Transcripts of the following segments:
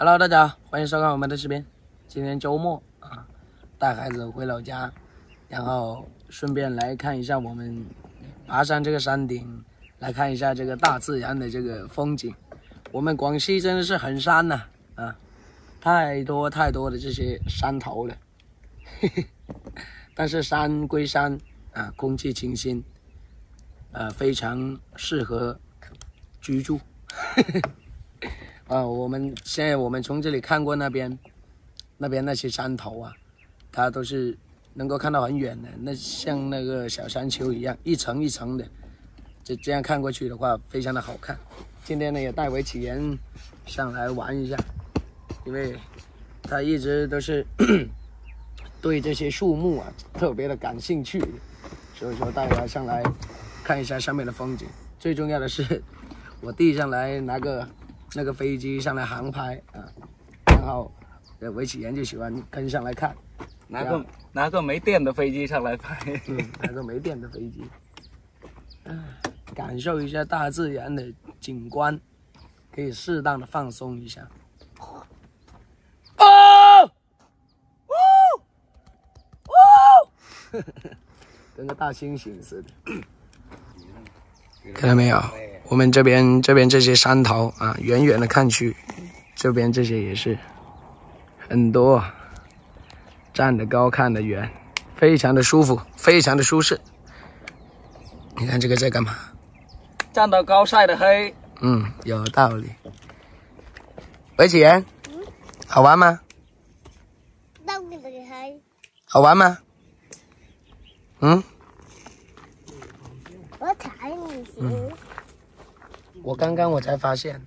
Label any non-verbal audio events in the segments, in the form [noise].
Hello，大家好，欢迎收看我们的视频。今天周末啊，带孩子回老家，然后顺便来看一下我们爬山这个山顶，来看一下这个大自然的这个风景。我们广西真的是很山呐啊，太多太多的这些山头了。嘿嘿，但是山归山啊，空气清新，呃，非常适合居住。嘿嘿。啊，我们现在我们从这里看过那边，那边那些山头啊，它都是能够看到很远的，那像那个小山丘一样，一层一层的，这这样看过去的话，非常的好看。今天呢，也带韦启言上来玩一下，因为他一直都是 [coughs] 对这些树木啊特别的感兴趣，所以说带他上来看一下上面的风景。最重要的是，我弟上来拿个。那个飞机上来航拍啊，然后韦启言就喜欢跟上来看，拿个拿个没电的飞机上来拍，拿个没电的飞机，感受一下大自然的景观，可以适当的放松一下。哦，哦，哦，[laughs] 跟个大猩猩似的，[coughs] 看到没有？我们这边这边这些山头啊，远远的看去，这边这些也是很多，站得高看得远，非常的舒服，非常的舒适。你看这个在干嘛？站得高晒得黑。嗯，有道理。韦启言，好玩吗？好玩吗？嗯？我踩你行。我刚刚我才发现，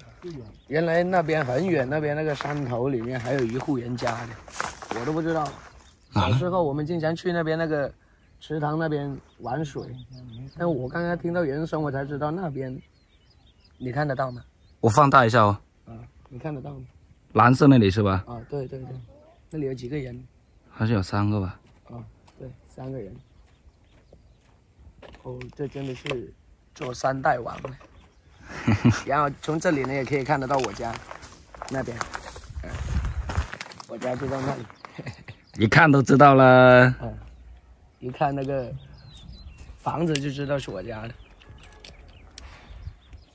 原来那边很远，那边那个山头里面还有一户人家的，我都不知道。小时候我们经常去那边那个池塘那边玩水，但我刚刚听到人声，我才知道那边，你看得到吗？我放大一下哦。啊，你看得到吗？蓝色那里是吧？啊，对对对，那里有几个人？好像有三个吧。啊，对，三个人。哦，这真的是做三代王了。[laughs] 然后从这里呢，也可以看得到我家那边，我家就在那里，[laughs] 一看都知道了。嗯，一看那个房子就知道是我家的，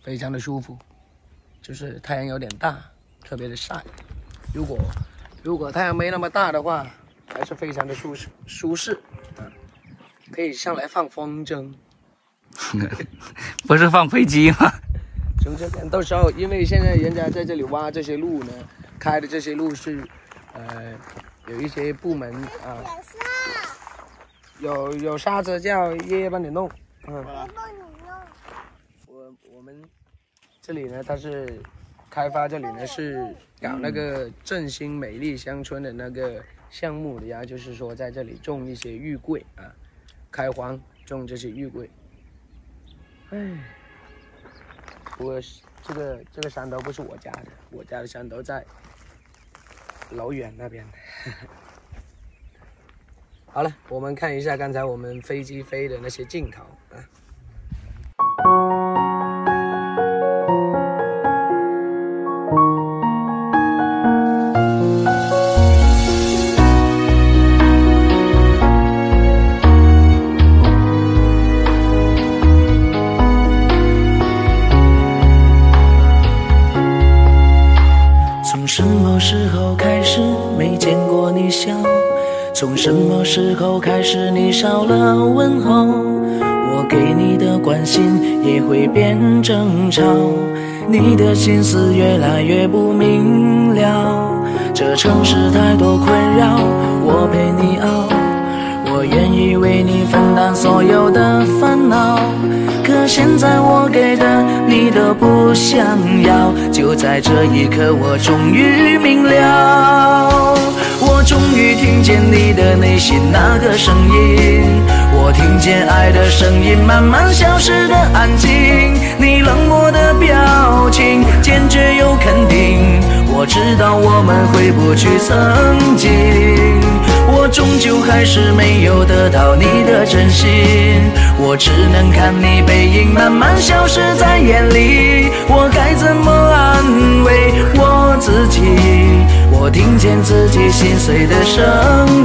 非常的舒服，就是太阳有点大，特别的晒。如果如果太阳没那么大的话，还是非常的舒适舒适，嗯，可以上来放风筝。[laughs] 不是放飞机吗？从这边，到时候因为现在人家在这里挖这些路呢，开的这些路是，呃，有一些部门啊，有有沙子叫爷爷帮你弄，嗯，帮你弄。我我们这里呢，它是开发这里呢是搞那个振兴美丽乡村的那个项目的呀，就是说在这里种一些玉桂啊，开荒种这些玉桂，哎。不过这个这个山头不是我家的，我家的山头在老远那边。[laughs] 好了，我们看一下刚才我们飞机飞的那些镜头啊。从什么时候开始没见过你笑？从什么时候开始你少了问候？我给你的关心也会变争吵。你的心思越来越不明了。这城市太多困扰，我陪你熬。我愿意为你分担所有的烦恼。现在我给的你都不想要。就在这一刻，我终于明了。我终于听见你的内心那个声音，我听见爱的声音慢慢消失的安静，你冷漠的表情坚决又肯定，我知道我们回不去曾经，我终究还是没有得到你的真心，我只能看你背影慢慢消失在眼里，我该怎么安慰我自己？我听见自己心碎的声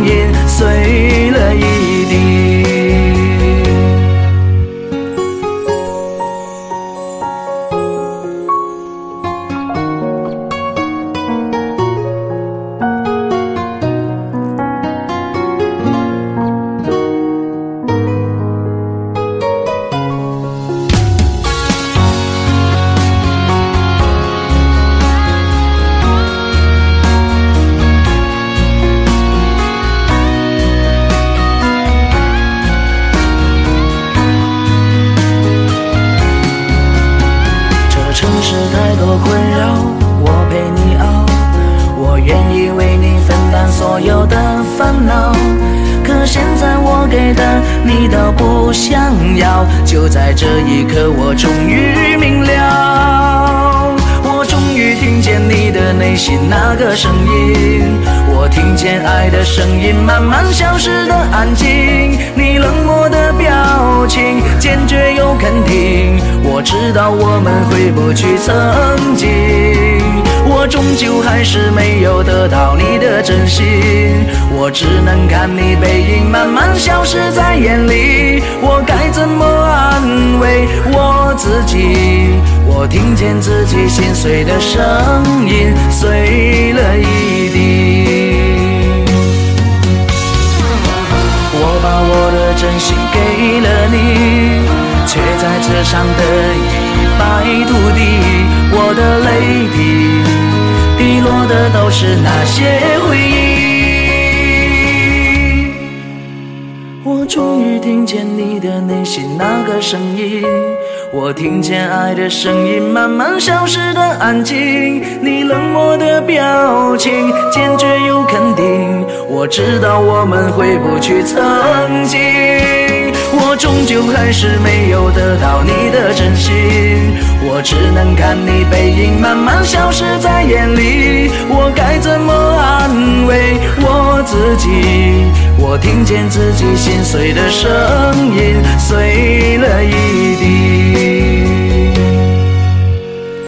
音，碎了一地。太多困扰，我陪你熬，我愿意为你分担所有的烦恼。可现在我给的你都不想要，就在这一刻，我终于明了，听见你的内心那个声音，我听见爱的声音慢慢消失的安静，你冷漠的表情，坚决又肯定，我知道我们回不去曾经，我终究还是没有得到你的真心，我只能看你背影慢慢消失在眼里，我该怎么安慰我自己？我听见自己心碎的声音，碎了一地。我把我的真心给了你，却在这上的一败涂地。我的泪滴，滴落的都是那些回忆。听见你的内心那个声音，我听见爱的声音慢慢消失的安静，你冷漠的表情，坚决又肯定，我知道我们回不去曾经，我终究还是没有得到你的真心，我只能看你背影慢慢消失在眼里，我该怎么安慰？我自己？我听见自己心碎的声音，碎了一地。